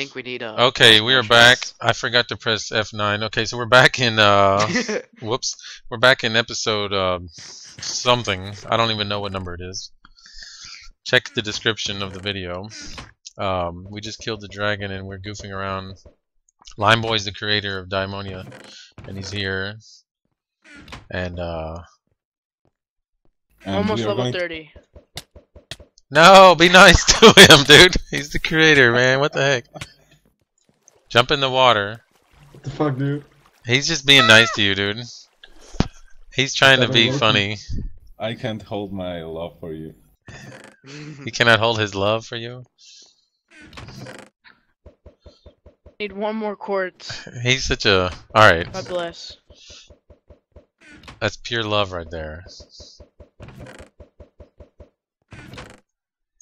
think we need a. Okay, we are back. I forgot to press F9. Okay, so we're back in uh whoops. We're back in episode uh, something. I don't even know what number it is. Check the description of the video. Um, we just killed the dragon and we're goofing around. Limeboy is the creator of Diamonyia and he's here. And uh And Almost level 30. No, be nice to him, dude. He's the creator, man. What the heck? Jump in the water. What the fuck, dude? He's just being nice to you, dude. He's trying to be work. funny. I can't hold my love for you. He cannot hold his love for you. Need one more quartz. He's such a. Alright, God bless. that's pure love right there.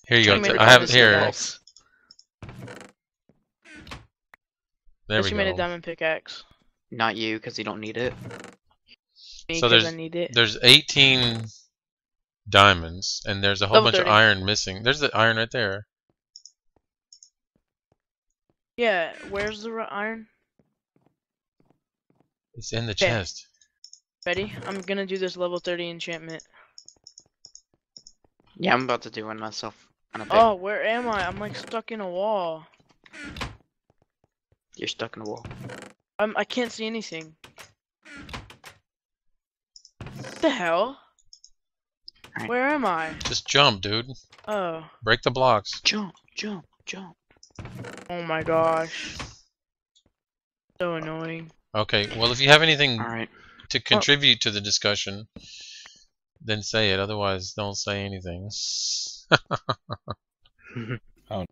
Here you go. I made have bonus here. pickaxe. There Guess we you made a go. diamond pickaxe. Not you, because you don't need it. Me, So 'cause I there's- need it. There's 18 diamonds, and there's a whole Level bunch 30. of iron missing. There's the iron right there. Yeah, where's the iron? It's in the Okay. chest. Ready? I'm gonna do this level 30 enchantment. Yeah, I'm about to do one myself. On a bit. Oh, where am I? I'm like stuck in a wall. You're stuck in a wall. I'm, I can't see anything. What the hell? Alright. Where am I? Just jump, dude. Oh. Break the blocks. Jump, jump, jump. Oh my gosh. So annoying. Okay, well, if you have anything Alright. to oh. contribute to the discussion, then say it. Otherwise, don't say anything. Oh.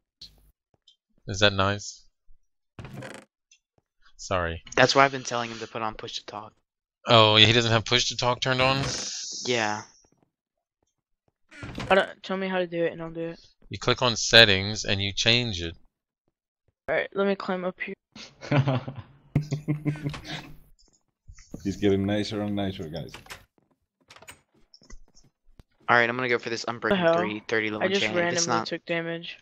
Is that nice? Sorry. That's why I've been telling him to put on push to talk. Oh, he doesn't have push to talk turned on? Yeah. I don't, tell me how to do it and I'll do it. You click on settings and you change it. Alright, let me climb up here. He's getting nicer and nicer, guys. Alright, I'm gonna go for this Unbreaking hell? 3 30 level I just enchantment. Randomly not. took damage.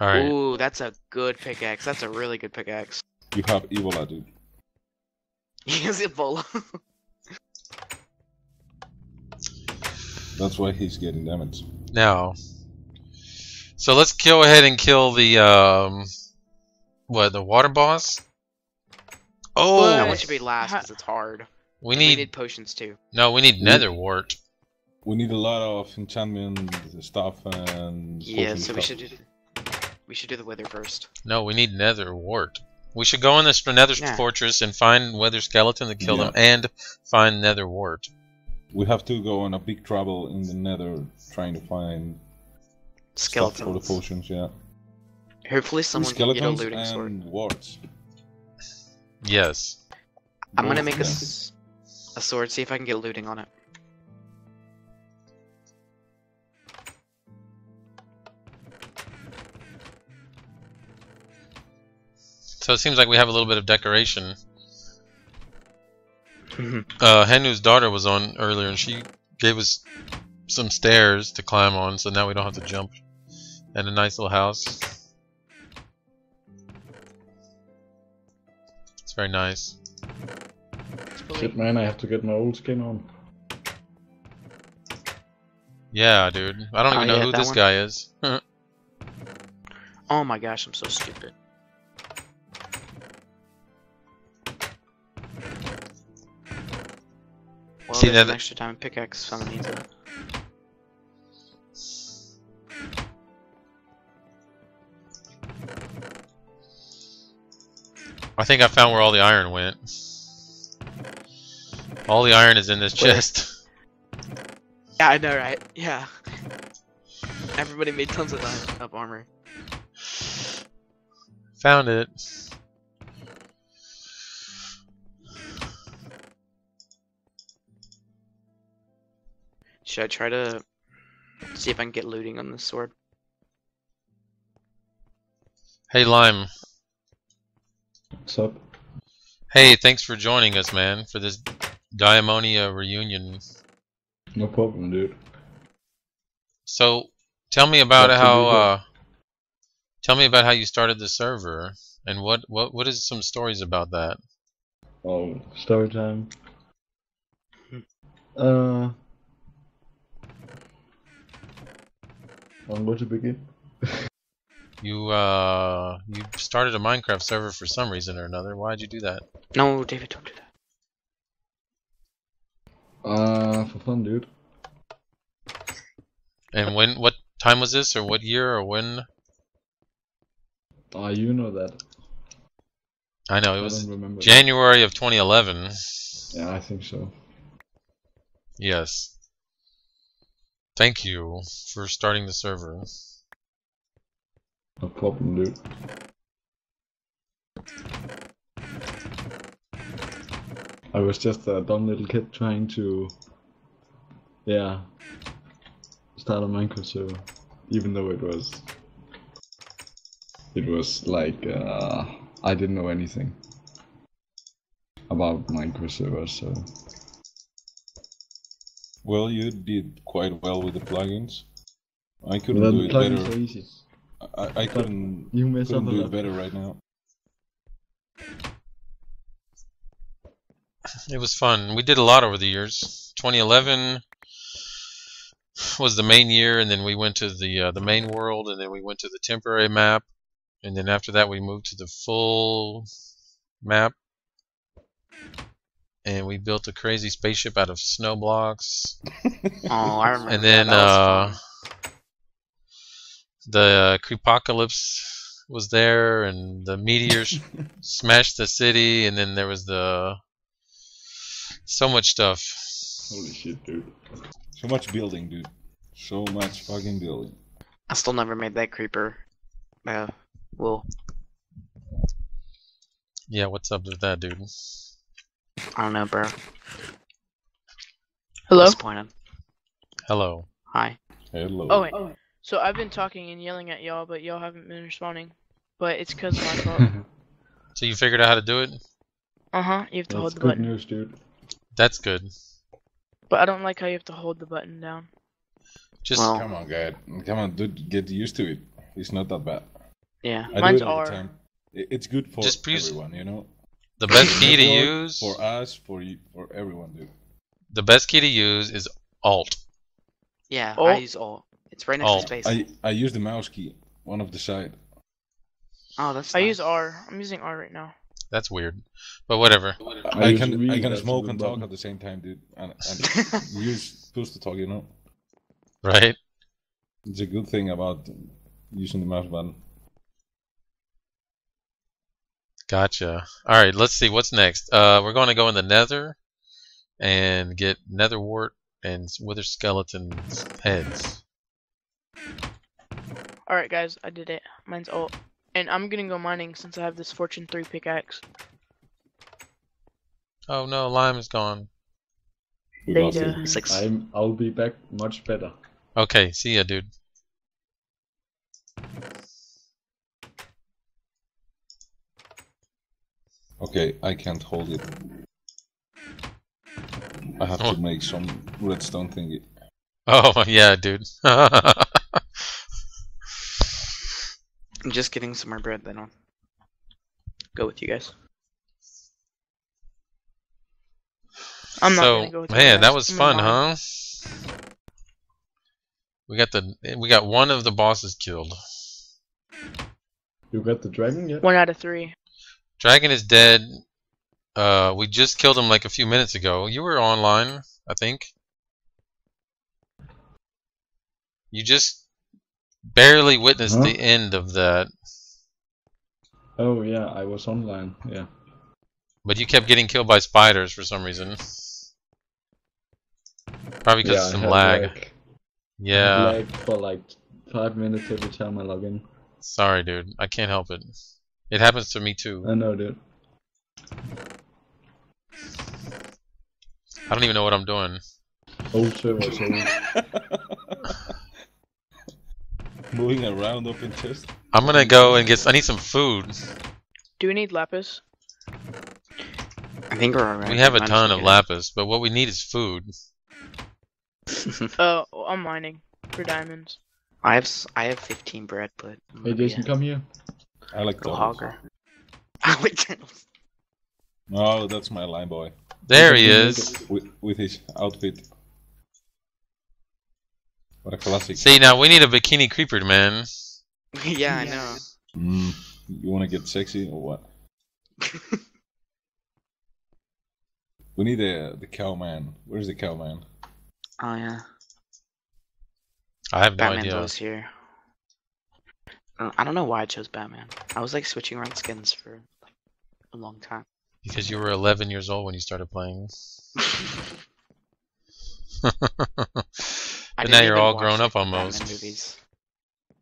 Alright. Ooh, that's a good pickaxe. That's a really good pickaxe. You have Ebola, dude. He has Ebola. That's why he's getting damage. Now, so let's go ahead and kill the um, what the water boss. Oh, that But- one should be last because it's hard. we We need need potions too. no, we need We- nether wart. We need a lot of enchantment stuff and. Yeah, potion so we should do. We should do the wither first. No, we need nether wart. We should go in this nether Yeah. fortress and find wither skeleton to kill Yeah. them and find nether wart. We have to go on a big trouble in the nether trying to find stuff for the potions, yeah. Hopefully someone can get a Skeletons looting sword. and warts. Yes. I'm gonna Both, make a, yeah. s- a sword, see if I can get looting on it. So it seems like we have a little bit of decoration. Uh, Henu's daughter was on earlier, and she gave us some stairs to climb on, so now we don't have to jump. And a nice little house. It's very nice. Shit, man, I have to get my old skin on. Yeah, dude. I don't Oh, even know yeah, who this one. guy is. oh my gosh, I'm so stupid. Well, See, there's an extra diamond pickaxe it. I think I found where all the iron went. All the iron is in this Where? chest. Yeah, I know, right? Yeah. Everybody made tons of diamond of armor. Found it. Should I try to see if I can get looting on this sword? Hey, Lime. What's up? Hey, thanks for joining us, man, for this Diamonyia reunion. No problem, dude. So, tell me about What how. Uh, Tell me about how you started the server and what what what is some stories about that? Oh, story time. Hmm. Uh. On going to begin? You uh you started a Minecraft server for some reason or another. Why'd you do that? No, David, don't do that. Uh, for fun, dude. And when what time was this or what year or when? Ah, you know that. I know it I was don't that. January of 2011. Yeah, I think so. Yes. Thank you for starting the server. No problem, dude. I was just a dumb little kid trying to, yeah, start a Minecraft server, even though it was, it was like uh, I didn't know anything about Minecraft servers, so Well, you did quite well with the plugins. I couldn't the do it plugins better. are easy. I, I couldn't, You mess up couldn't a do it lot. better right now. It was fun. We did a lot over the years. 2011 was the main year, and then we went to the uh, the main world, and then we went to the temporary map, and then after that we moved to the full map, and we built a crazy spaceship out of snow blocks. Oh, I remember. and then that. That uh, the uh, creepocalypse was there, and the meteors smashed the city, and then there was the so much stuff. Holy shit, dude. So much building, dude. So much fucking building. I still never made that creeper. Uh, well, Yeah, what's up with that, dude? I don't know, bro. Hello? Disappointed. Hello. Hi. Hello. Oh, wait. So I've been talking and yelling at y'all, but y'all haven't been responding. But it's because my fault. So you figured out how to do it? Uh huh. You have to hold That's the good button. news, dude. That's good. But I don't like how you have to hold the button down. Just Well- Come on, guy. Come on, dude. Get used to it. It's not that bad. Yeah. I Mine's do it all R. the time. It's good for Just use- everyone, you know. The best key to use. for us, for you, for everyone, dude. The best key to use is Alt. Yeah, Oh. I use Alt. It's right next Oh. to space. I I use the mouse key, one of the side. Oh, that's. I nice. use R. I'm using R right now. That's weird, but whatever. I, use can V, I can smoke good and talk button. at the same time, dude. And, and use push to talk, you know. Right? It's a good thing about using the mouse button. Gotcha. All right, let's see what's next. Uh, we're going to go in the Nether and get Nether wart and wither skeleton heads. Alright, guys, I did it. Mine's alt. And I'm gonna go mining since I have this Fortune 3 pickaxe. Oh no, lime is gone. We Later. Six. I'm. I'll be back much better. Okay, see ya, dude. Okay, I can't hold it. I have Oh. to make some redstone thingy. Oh yeah, dude. I'm just getting some more bread, then I'll go with you guys. I'm not so gonna go with you man, that was I'm fun, huh? We got the we got one of the bosses killed. You got the dragon yet? One out of three. Dragon is dead. Uh, we just killed him like a few minutes ago. You were online, I think. You just barely witnessed Huh? the end of that, Oh yeah, I was online. Yeah. but you kept getting killed by spiders for some reason. Probably because yeah, of some lag. I Yeah, lag for like five minutes every time I log in. sorry, dude. I can't help it. It happens to me too. I know, dude. I don't even know what I'm doing. Old servers. old. Moving around up in chest. I'm gonna go and get. I need some food. Do we need lapis? I think we're alright. We have a ton of lapis, but what we need is food. it. Oh, I'm mining for diamonds. I have I have 15 bread, but I'm Hey Jason, come here. I like little doubles. hogger. I like turtles. No, that's my Limeboy There he is. with, with his outfit. What a classic. See, now we need a bikini creeper, man. yeah, I know. Mm, you want to get sexy or what? We need the the cowman. Where's the cowman? Oh yeah. I have no idea. was here. Uh, I don't know why I chose Batman. I was like switching around skins for like a long time. Because you were 11 years old when you started playing. But now you're all grown up almost. Movies.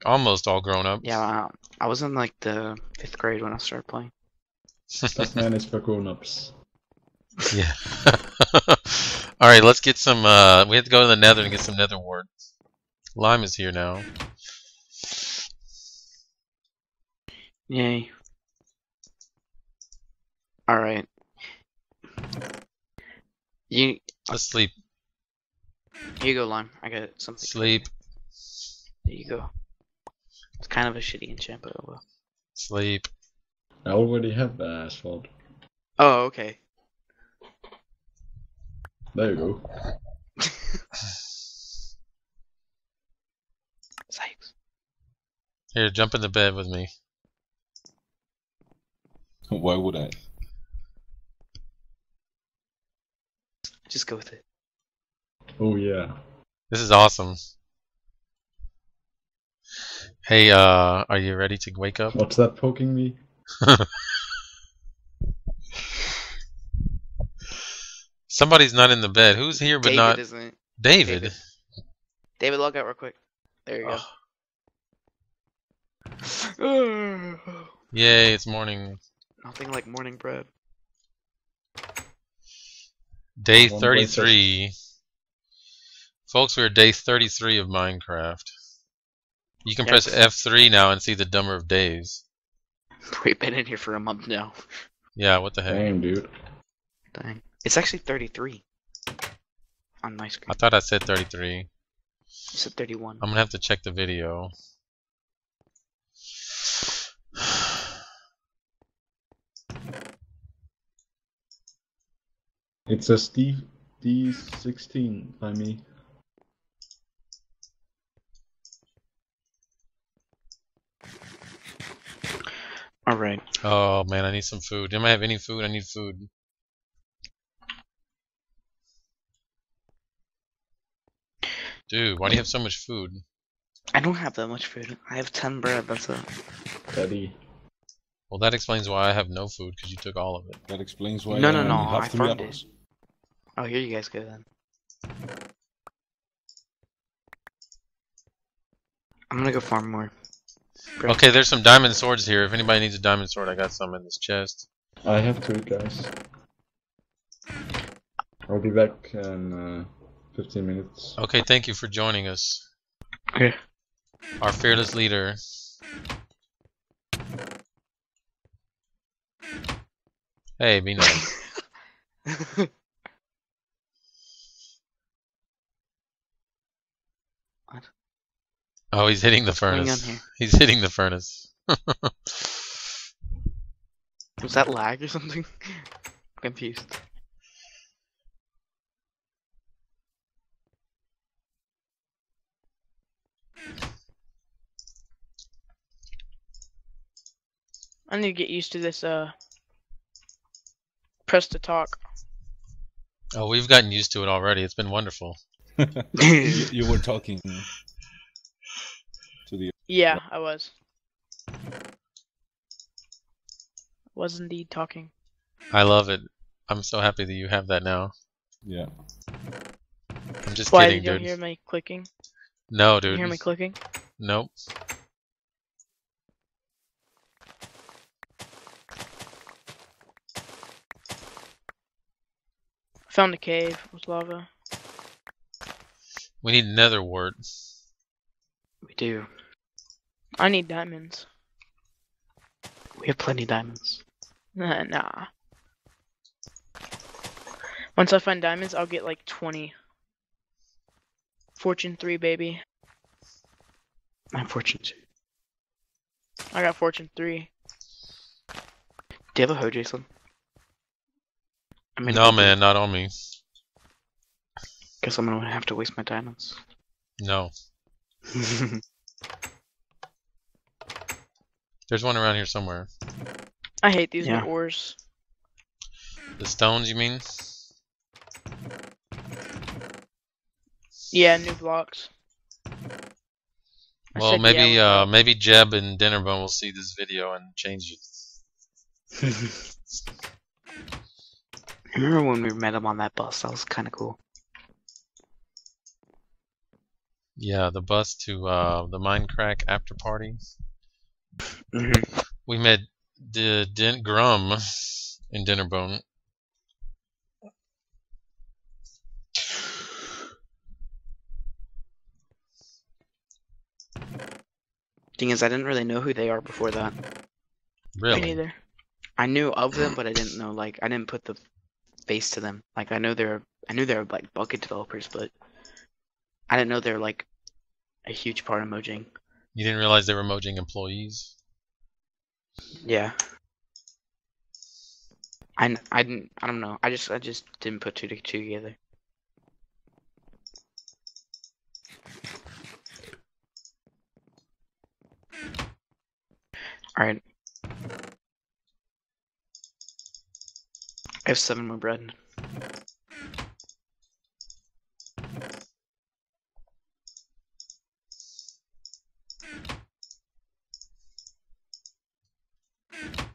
Almost all grown up. Yeah, uh, I was in like the fifth grade when I started playing. Batman is for grown-ups. Yeah. all right, let's get some. Uh, we have to go to the Nether and get some Nether wart. Lime is here now. Yay. All right. You Let's sleep. here you go, Lime. I got something. for you. Sleep. There you go. It's kind of a shitty enchant, but oh well. Sleep. I already have the asphalt. Oh, okay. There you go. Sykes. Here, jump in the bed with me. Why would I? Just go with it. Oh yeah. This is awesome. Hey, uh, are you ready to wake up? What's that poking me? Somebody's not in the bed. Who's here but David not isn't. David? David. David, log out real quick. There you go. Yay, it's morning. Nothing like morning bread. Day One 33. Folks, we're day 33 of Minecraft. You can press F3 now and see the number of days. We've been in here for a month now. Yeah, what the heck? Damn, dude. Dang. It's actually 33 on my screen. I thought I said 33. It's at 31. I'm gonna have to check the video. It's a Steve D16 by me. All right. Oh man, I need some food. Am I have any food? I need food. Dude, why do you have so much food? I don't have that much food. I have 10 bread. That's it. Daddy. Well, that explains why I have no food because you took all of it. That explains why No, no, no, have I three farmed it. Oh, here you guys go then. I'm gonna go farm more. Bread. Okay, there's some diamond swords here. If anybody needs a diamond sword, I got some in this chest. I have two guys. I'll be back in uh, 15 minutes. Okay, thank you for joining us. Okay. Our fearless leader. Hey, be nice. Oh, he's hitting the What's going on furnace. here? He's hitting the furnace. Was that lag or something? confused. I need to get used to this, uh, press to talk. oh, we've gotten used to it already. It's been wonderful. you, you were talking to the. Yeah, I was. Was indeed talking. I love it. I'm so happy that you have that now. Yeah. I'm just Why kidding, did you dude. hear me clicking? No, Did you dude. hear me clicking? Nope. Found a cave with lava. We need nether wart. we do. I need diamonds. We have plenty of diamonds. Nah, nah. Once I find diamonds, I'll get like 20. Fortune 3, baby. I have fortune two. I got fortune three. Do you have a hoe, Jason? I mean, No, man, not on me. Guess I'm gonna have to waste my diamonds. No. There's one around here somewhere. I hate these Yeah. ores. The stones, you mean? Yeah, new blocks. Well, maybe yeah, uh, maybe Jeb and Dinnerbone will see this video and change it. Remember when we met him on that bus? That was kind of cool. Yeah, the bus to uh, the Minecraft after party. Mm-hmm. We met the Din- Grum in Dinnerbone. Thing is, I didn't really know who they are before that. Me Really? neither. I knew of them, but I didn't know like I didn't put the face to them. Like I know they're I knew they were like Bukkit developers, but I didn't know they're like a huge part of Mojang. You didn't realize they were Mojang employees? Yeah. I, I didn't I don't know. I just I just didn't put two to two together. All right. I have seven more bread.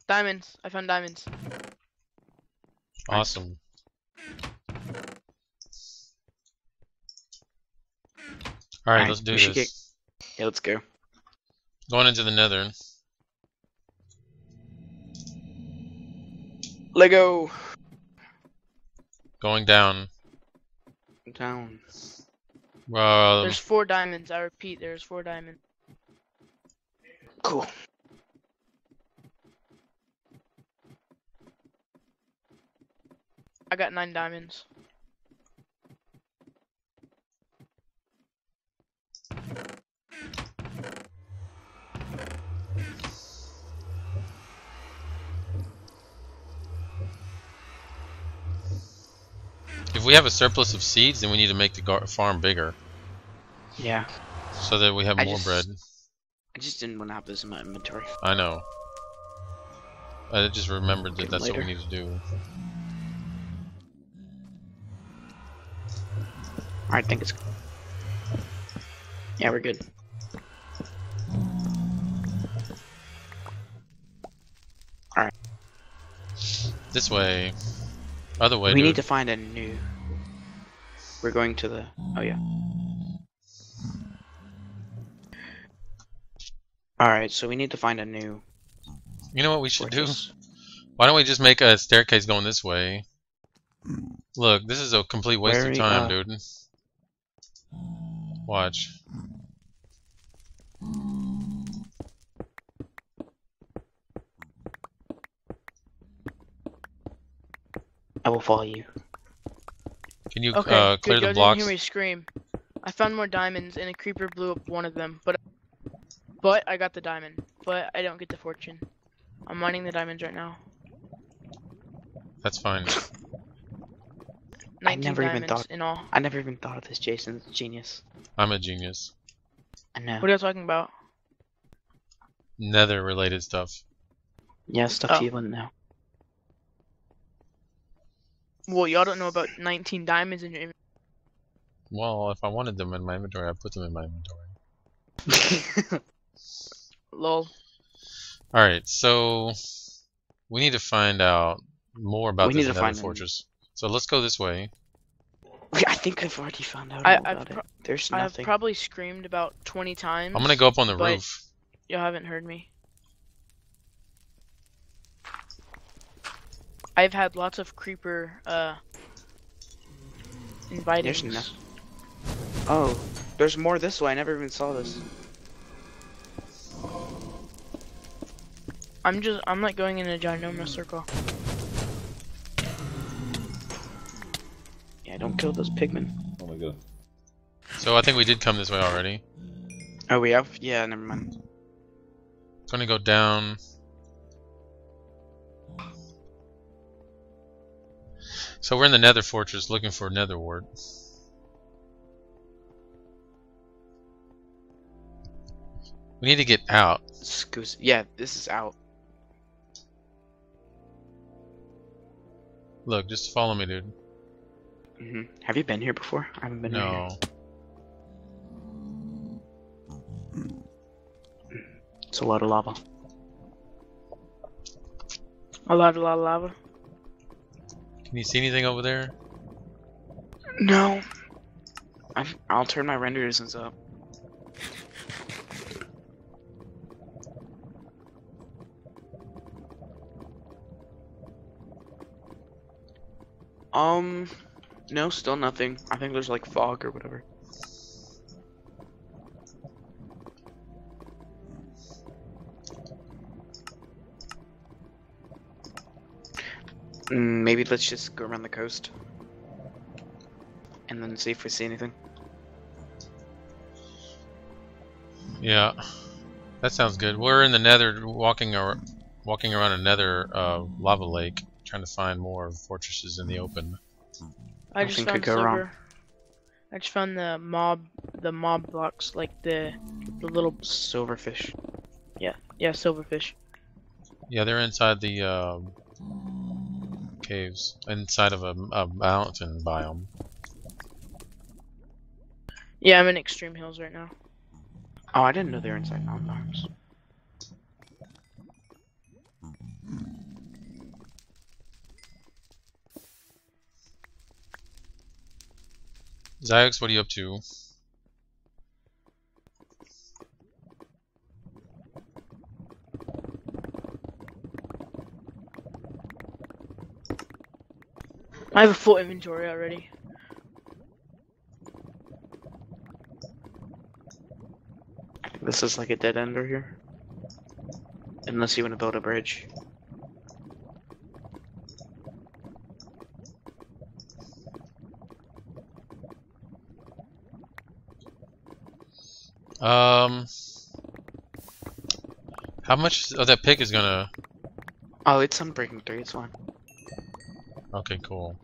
Diamonds. I found diamonds. Awesome. Alright, Alright, let's do we should this. Yeah, let's go. Going into the nether. Lego Going down. down. Well. There's four diamonds. I repeat, there's four diamonds. Cool. I got nine diamonds. If we have a surplus of seeds, then we need to make the gar- farm bigger Yeah. so that we have I more just- bread. I just didn't want to have this in my inventory. I know. I just remembered that Okay, that's what we need to do. Alright, I think it's. Yeah, we're good. Alright. This way. Other way, we need to find a new. We're going to the. Oh yeah. All right, so we need to find a new. You know what we should do? Why don't we just make a staircase going this way? Look, this is a complete waste Very, of time, uh, dude. Watch. I will follow you. Can you Okay, uh, good. clear Y'all the didn't hear me scream. I found more diamonds, and a creeper blew up one of them. But, but I got the diamond. But I don't get the fortune. I'm mining the diamonds right now. That's fine. 19 never even diamonds thought- in all. I never even thought of this, Jason. It's genius. I'm a genius. I know. What are you talking about? Nether related stuff. Yeah, stuff Oh. you wouldn't know. Well, y'all don't know about 19 diamonds in your inventory. Well, if I wanted them in my inventory, I'd put them in my inventory. Lol. Alright, so we need to find out more about We this need to nether find an- fortress. So let's go this way. I think I've already found out I- all I've about pro- it. There's nothing. I've nothing. probably screamed about 20 times. I'm gonna go up on the roof. Y'all haven't heard me. I've had lots of creeper uh inviting. There's no- Oh, there's more this way. I never even saw this. I'm just I'm like going in a ginormous circle. Yeah, don't kill those pigmen. Oh my god. So I think we did come this way already. Oh, we have? Yeah, never mind. Gonna go down. So we're in the Nether Fortress looking for Nether Wart. We need to get out. Excuse. Yeah, this is out. Look, just follow me, dude. hmm Have you been here before? I haven't been here. No. It's a lot of lava. A lot, a lot of lava. Can you see anything over there? No. I've, I'll turn my render distance up. Um, no, still nothing. I think there's like fog or whatever. Maybe let's just go around the coast. And then see if we see anything. Yeah. That sounds good. We're in the Nether, walking ar walking around a Nether uh, lava lake, trying to find more fortresses in the open. I just Nothing could found go wrong. silver. I just found the mob, the mob blocks, like the, the little, Silverfish. yeah, yeah, silverfish. Yeah, they're inside the um caves, inside of a, a mountain biome. Yeah, I'm in extreme hills right now. Oh, I didn't know they were inside mountain arms. Zyx, what are you up to? I have a full inventory already. This is like a dead end over here. Unless you want to build a bridge. Um, how much of that pick is gonna? Oh, it's Unbreaking 3, it's fine. Okay, cool.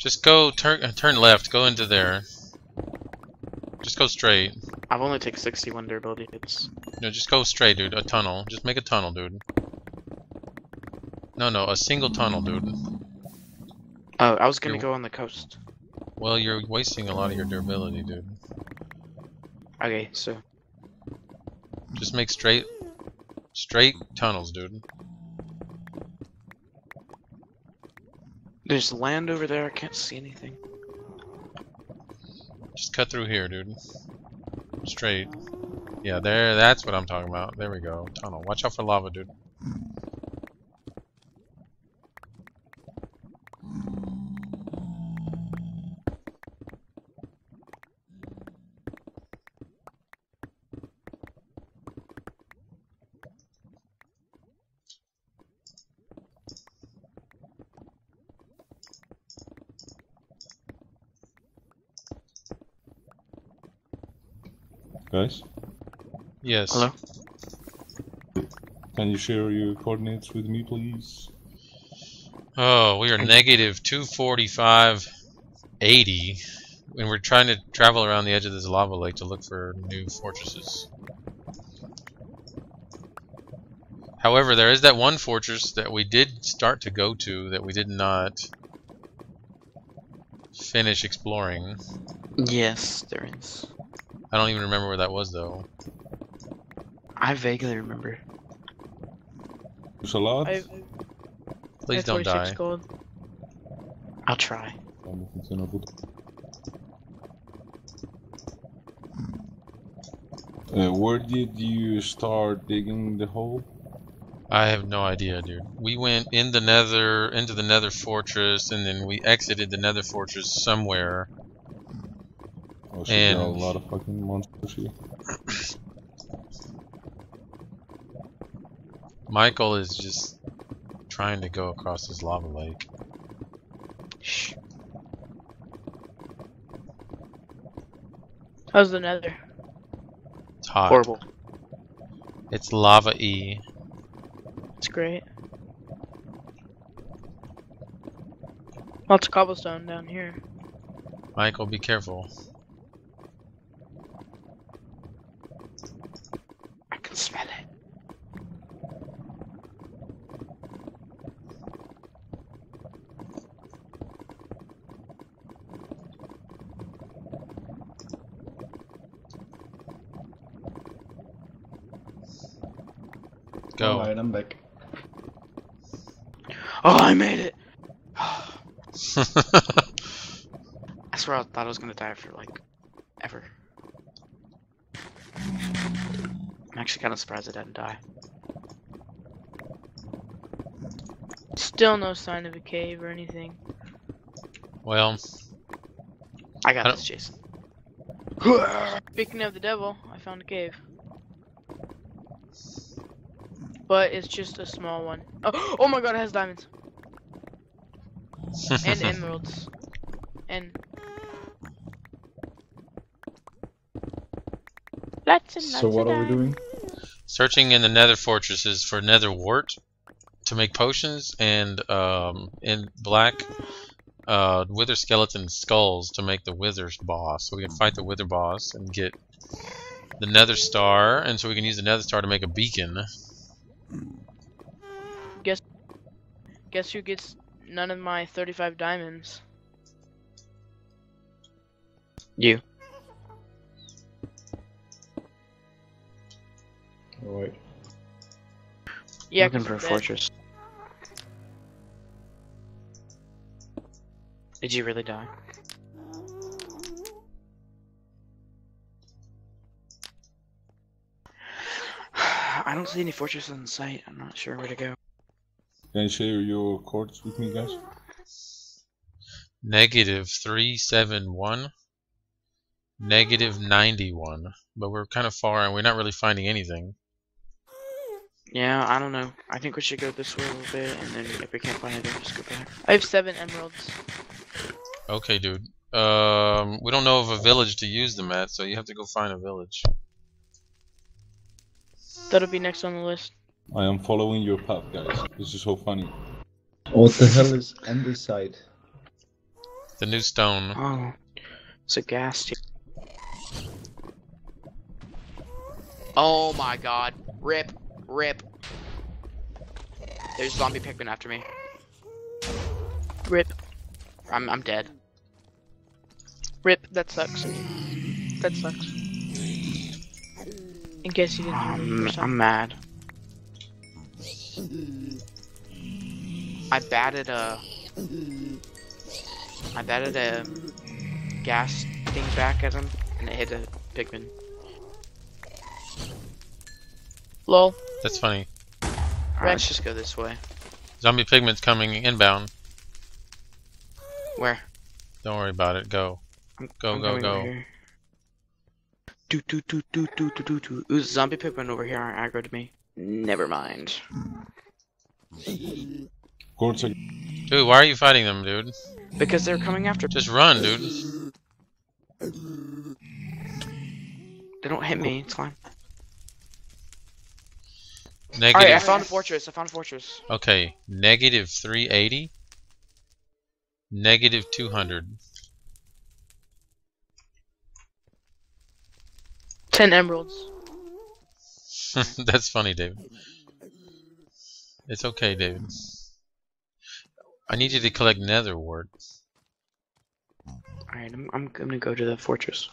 Just go turn uh, turn left. Go into there. Just go straight. I've only take 61 durability hits. No, just go straight, dude. A tunnel. Just make a tunnel, dude. No, no, a single tunnel, dude. Oh, I was gonna You're- go on the coast. Well, you're wasting a lot of your durability, dude. Okay, so Just make straight, straight tunnels, dude. There's land over there. I can't see anything. Just cut through here, dude. Straight. Yeah, there. That's what I'm talking about. There we go. Tunnel. Watch out for lava, dude. Guys, Yes. Hello? can you share your coordinates with me, please? Oh, we are negative 245, 80, and we're trying to travel around the edge of this lava lake to look for new fortresses. However, there is that one fortress that we did start to go to that we did not finish exploring. Yes, there is. I don't even remember where that was though. I vaguely remember. There's a. I, Please don't die. gold. I'll try. Vamos funcionar tudo. Uh, where did you start digging the hole? I have no idea, dude. We went in the nether, into the nether fortress, and then we exited the nether fortress somewhere. Oh, shit, there are a lot of fucking monsters here. Michael is just trying to go across this lava lake. Shh. How's the nether? It's hot. Horrible. It's lava E. It's great. Lots of cobblestone down here. Michael, be careful. I can smell it. Go. Alright, I'm back. Oh, I made it! I swear I thought I was gonna die for like ever. I'm actually kind of surprised I didn't die. Still no sign of a cave or anything. well, I got I this, Jason. Speaking of the devil, I found a cave. But it's just a small one. Oh, oh my god, it has diamonds. And emeralds. And... Lots and lots So what of are we doing? searching in the nether fortresses for nether wart to make potions and um, in black uh, wither skeleton skulls to make the wither boss. So we can fight the wither boss and get the nether star, and so we can use the nether star to make a beacon. Guess guess who gets none of my 35 diamonds? You. Alright. Yeah, looking 'cause for a I'm fortress. Did you really die? I don't see any fortresses in sight. I'm not sure where to go. Can you share your coordinates with me, guys? Negative 371. Negative 91. But we're kind of far and we're not really finding anything. Yeah, I don't know. I think we should go this way a little bit, and then if we can't find anything, just go back. I have seven emeralds. Okay, dude. Um, we don't know of a village to use them at, so you have to go find a village. That'll be next on the list. I am following your path, guys. This is so funny. What the hell is andesite? The new stone. Oh, it's a gas. Oh my God! Rip, rip. There's zombie pigmen after me. Rip. I'm I'm dead. Rip. That sucks. That sucks. In case you didn't hear me. I'm, or something. I'm mad. I batted a. I batted a gas thing back at him, and it hit a pigmen. Lol. That's funny. Alright, Right. let's just go this way. Zombie pigmen's coming inbound. Where? Don't worry about it. Go. I'm, Go, I'm go, going over go. Here. Do do do do do do do do. Ooh, zombie pigmen over here aren't aggro to me. Never mind. Coordinates are Dude, why are you fighting them, dude? Because they're coming after. Just run, dude. They don't hit me. It's fine. Negative. Alright, I found a fortress. I found a fortress. Okay, negative 380. Negative 200. Ten emeralds. That's funny, David. It's okay, David. I need you to collect nether wart. Alright, I'm, I'm gonna go to the fortress.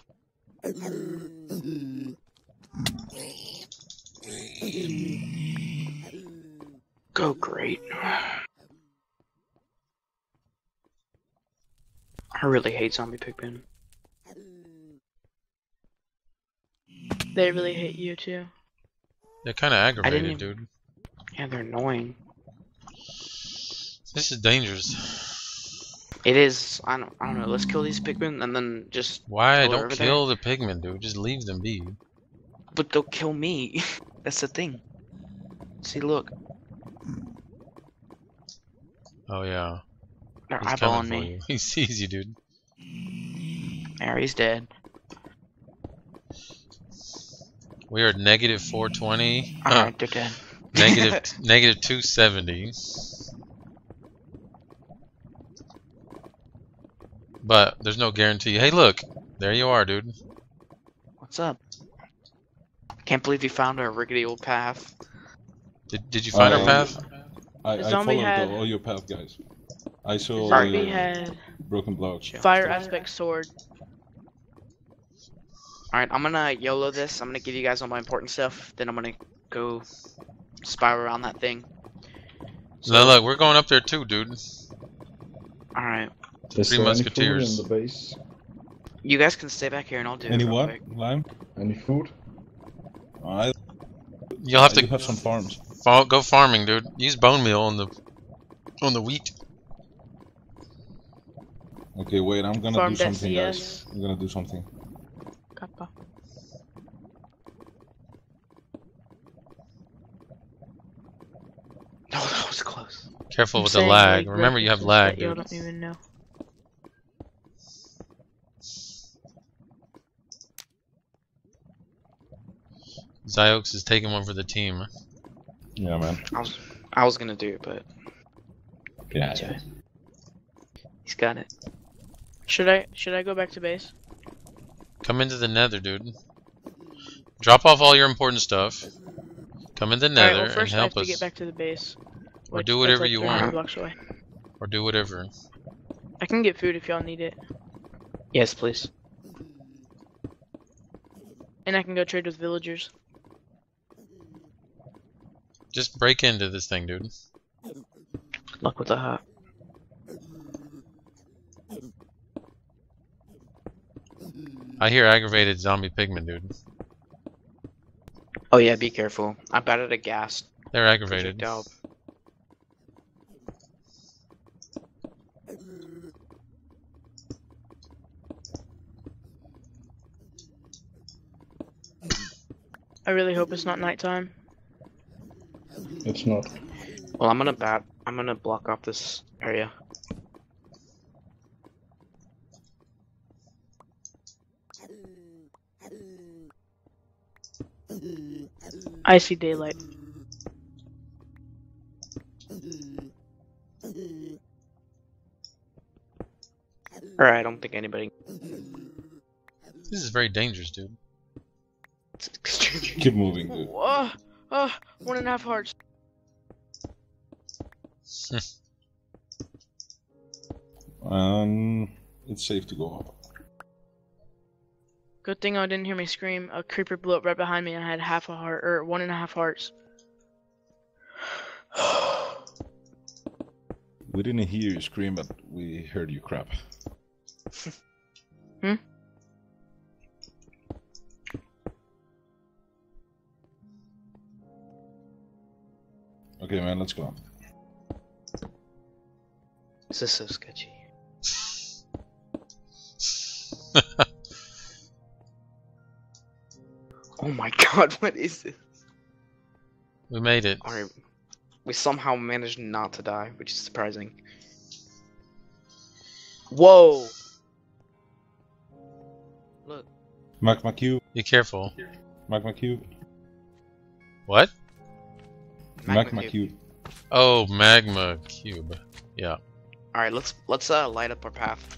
Go great. I really hate zombie pigmen. They really hate you too. They're kind of aggravated, even- dude. Yeah, they're annoying. This is dangerous. It is. I don't. I don't know. Let's kill these pigmen and then just. Why? Don't over there. kill the pigmen, dude. Just leave them be. But they'll kill me. That's the thing. See, look, Oh yeah. they're He's eyeballing me. you. He sees you, dude. There, he's dead. We are negative 420. Uh, Alright, they're dead. negative negative 270. But there's no guarantee. Hey, look, there you are, dude. What's up? Can't believe you found our rickety old path. Did Did you find our path? I, The I followed had- the, all your path, guys. I saw Zombie uh, had broken blocks. Chill. fire aspect sword. Alright, I'm gonna YOLO this. I'm gonna give you guys all my important stuff. Then I'm gonna go spy around that thing. No, look, we're going up there too, dude. Alright. Is Three Musketeers. in the base? You guys can stay back here and I'll do Any it. real what? quick. Lime? Any food? I You'll have you to have some farms. fa- go farming, dude. Use bone meal on the on the wheat. Okay, wait, I'm gonna Farm do something, guys. I'm gonna do something. Kappa. No, that was close. Careful I'm with the lag. like, Remember, you have lag, that Y'all don't even know. Ziox is taking one for the team. Yeah, man. I was I was gonna do it, but Yeah. to it. He's got it. Should I should I go back to base? Come into the nether, dude. Drop off all your important stuff. Come in the Alright, nether well and first I help have to us. get back to the base. Or do whatever like you want. Blocks away. Or do whatever. I can get food if y'all need it, Yes, please. and I can go trade with villagers. Just break into this thing, dude. Good luck with the hut. I hear aggravated zombie pigmen, dude. Oh yeah, be careful. i'm batted a gas They're aggravated. projectile. I really hope it's not nighttime. It's not. Well, I'm gonna bat. I'm gonna block off this area. I see daylight. Alright, I don't think anybody. This is very dangerous, dude. It's extremely. Keep moving, dude. Oh, oh, one and a half hearts. Um, it's safe to go up. Good thing I didn't hear me scream. A creeper blew up right behind me and I had half a heart, or one and a half hearts. We didn't hear you scream, but we heard you crap. Hmm? Okay, man, let's go. This is so sketchy. Oh my god, what is this? we made it. Alright. We somehow managed not to die, which is surprising. Whoa! Look. Magma cube, Be careful. magma cube, What? magma, cube. cube. Oh, magma cube. Yeah. Alright, let's let's uh light up our path.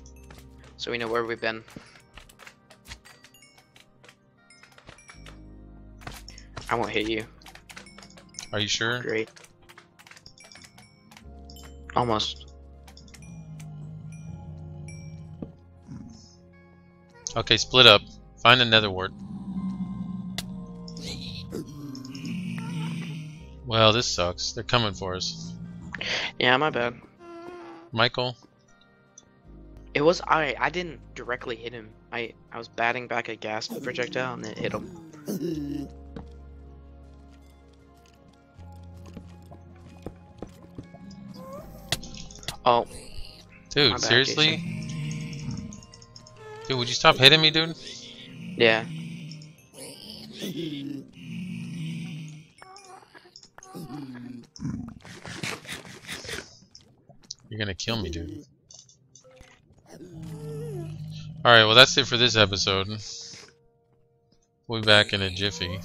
So we know where we've been. I won't hit you. Are you sure? Great. Almost. Okay, split up. Find another wart. Well, this sucks. They're coming for us. Yeah, my bad. Michael, It was I. I didn't directly hit him. I I was batting back a gas projectile and it hit him. Oh, dude, bad, seriously? Dude, would you stop hitting me, dude? yeah. You're gonna kill me, dude. Alright, well that's it for this episode. We'll be back in a jiffy.